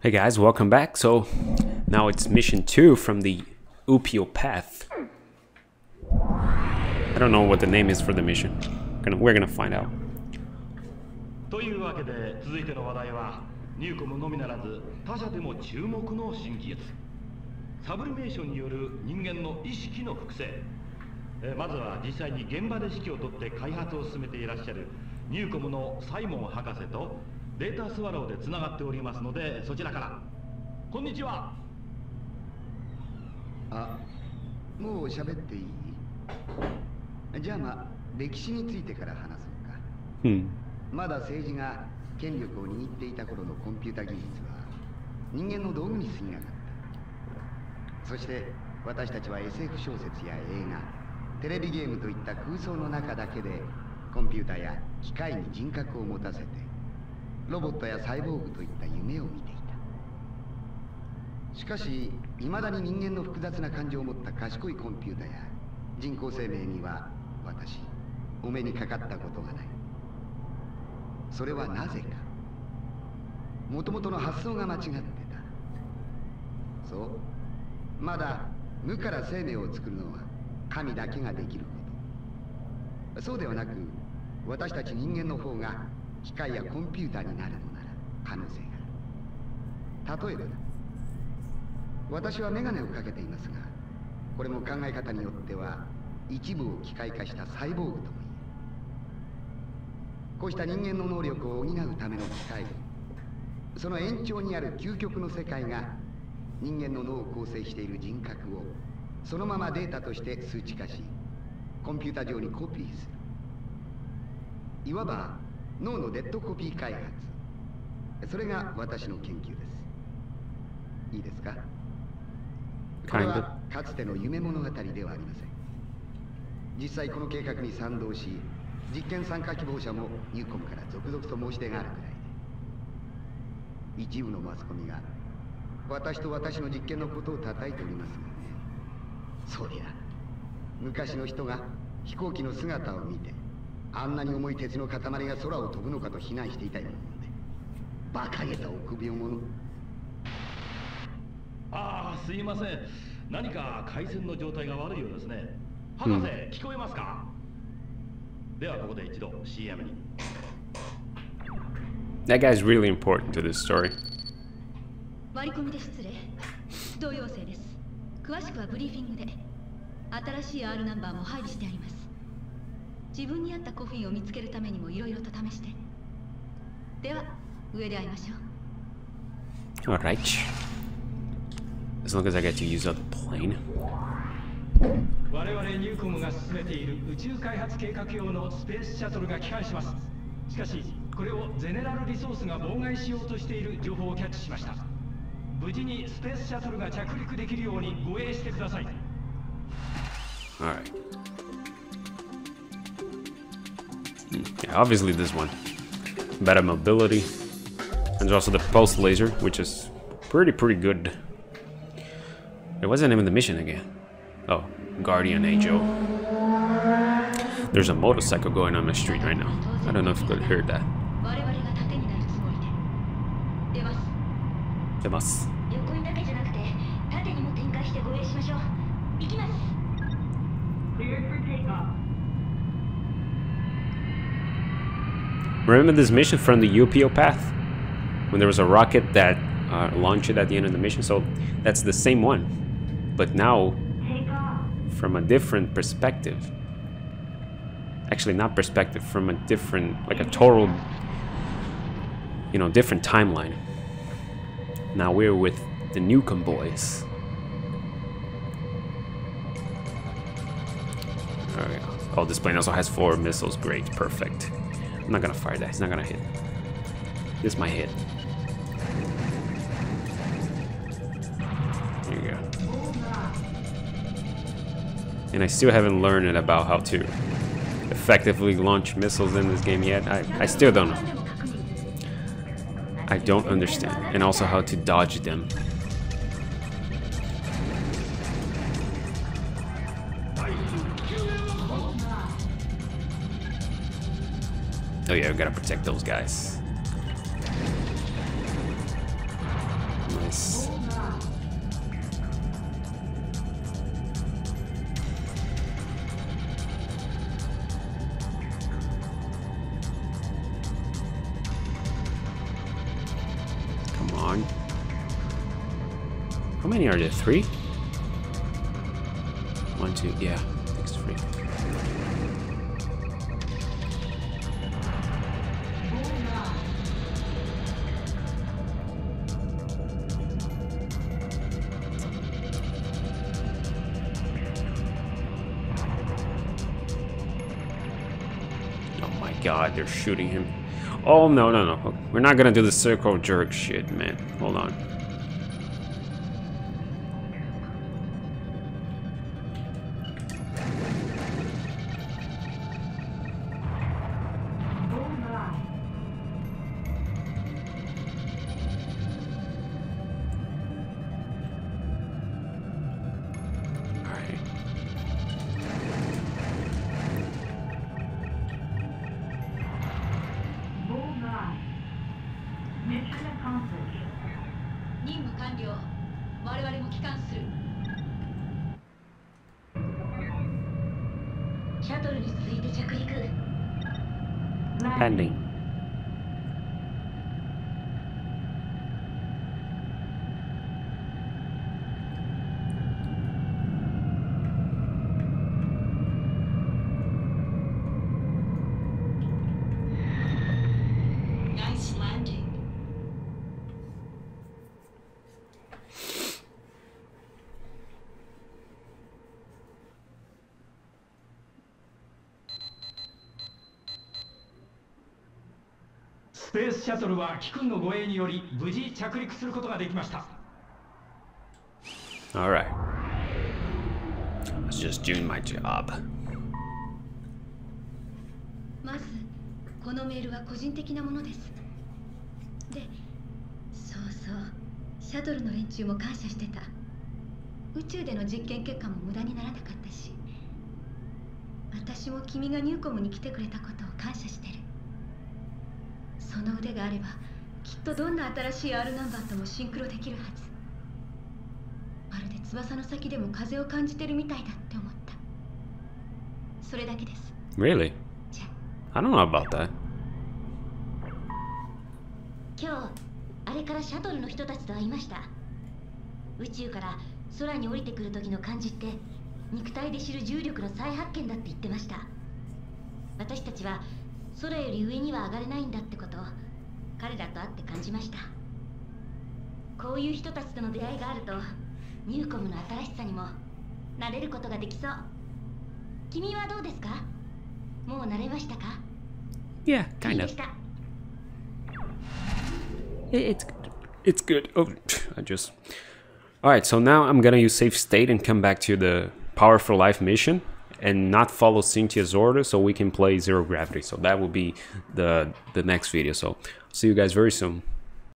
Hey guys, welcome back. So now it's mission two from the Upio Path. I don't know what the name is for the mission. We're gonna find out. というわけで続いての話題はニューコムのみならず他社でも注目の新技術サブリメーションによる人間の意識の複製えまずは実際に現場で指揮を執って開発を進めていらっしゃるニューコムのサイモン博士とデータスワローでつながっておりますのでそちらから。こんにちは。あもう喋っていい？じゃあまあ歴史についてから話そうか。Hmm. まだ政治が権力を握っていた頃のコンピュータ技術は人間の道具に過ぎなかった。そして私たちは SF 小説や映画テレビゲームといった空想の中だけでコンピュータや機械に人格を持たせてロボットやサイボーグといった夢を見ていた。しかし未だに人間の複雑な感情を持った賢いコンピュータや人工生命には私お目にかかったことがない。それはなぜかもともとの発想が間違ってた。そうまだ無から生命を作るのは神だけができること。そうではなく私たち人間の方が機械やコンピューターになる。のなら可能性がある例えば私はメガネをかけていますがこれも考え方によっては一部を機械化したサイボーグとも言える。こうした人間の能力を補うための機械その延長にある究極の世界が人間の脳を構成している人格をそのままデータとして数値化しコンピュータ上にコピーする。いわば脳のデッドコピー開発。それが私の研究です。いいですか？これはかつての夢物語ではありません。実際この計画に賛同し実験参加希望者もニューコムから続々と申し出があるくらいで。一部のマスコミが私と私の実験のことを叩いておりますがね。そういや昔の人が飛行機の姿を見てあんなに重い鉄の塊が空を飛ぶのかと非難していたようなもので。馬鹿げた臆病者。ああすいません。何か回線の状態が悪いようですね。博士、うん。聞こえますか？ではここで一度 CM に。That guy's really important to this story. 割り込みで失礼。同様性です。詳しくはブリーフィングで。新しい R ナンバーも配備してあります自分に合ったコフィンを見つけるためにもいろいろと試してでは上で会いましょう Alright. As long as I get to use up the plane. 我々ニューコムが進めている宇宙開発計画用のスペースシャトルが帰還しますしかしこれをゼネラルリソースが妨害しようとしている情報をキャッチしました無事にスペースシャトルが着陸できるように護衛してください Alright. Hmm, Yeah, obviously this one. Better mobility. And there's also the pulse laser, which is pretty, pretty good. Hey, what's the name of the mission again? Oh, Guardian Angel. There's a motorcycle going on the street right now. I don't know if you could hear that. 我々が Remember this mission from the UPO path? When there was a rocket that uh, launched it at the end of the mission? So that's the same one. But now, from a different perspective. Actually, not perspective, from a different, like a total, you know, different timeline. Now we're with the Newcomb boys. Oh, this plane also has four missiles. Great, perfect. I'm not gonna fire that. It's not gonna hit. This might hit. There you go. And I still haven't learned about how to effectively launch missiles in this game yet. I, I still don't know. I don't understand. And also how to dodge them. Oh yeah, we gotta protect those guys. Nice. Come on. How many are there? Three? One, two, yeah. Three. God, they're shooting him. Oh, no, no, no. We're not gonna do the circle jerk shit, man. Hold on. 了我々も帰還する。シャトルに続いて着陸。ランディングスペースシャトルは貴君の護衛により無事着陸することができました Alright. I was just doing my job. まずこのメールは個人的なものですでそうそうシャトルの連中も感謝してた宇宙での実験結果も無駄にならなかったし私も君がニューコムに来てくれたことを感謝してるその腕があればきっとどんな新しい R ナンバーともシンクロできるはず。まるで翼の先でも風を感じてるみたいだって思った。それだけです。Really? I don't know about that. 今日あれからシャトルの人たちと会いました。宇宙から空に降りてくる時の感じって肉体で知る重力の再発見だって言ってました。私たちは空より上には上がれないんだってことを彼らと会って感じましたこういう人たちとの出会いがあるとニューコムの新しさにも慣れることができそう君はどうですかもう慣れましたか Yeah, いい kind で of. した It's it's good. Oh, I just. All right, so now I'm gonna use safe state and come back to the Power for Life mission and not follow Cynthia's order, so we can play zero gravity. So that will be the the next video. So see you guys very soon.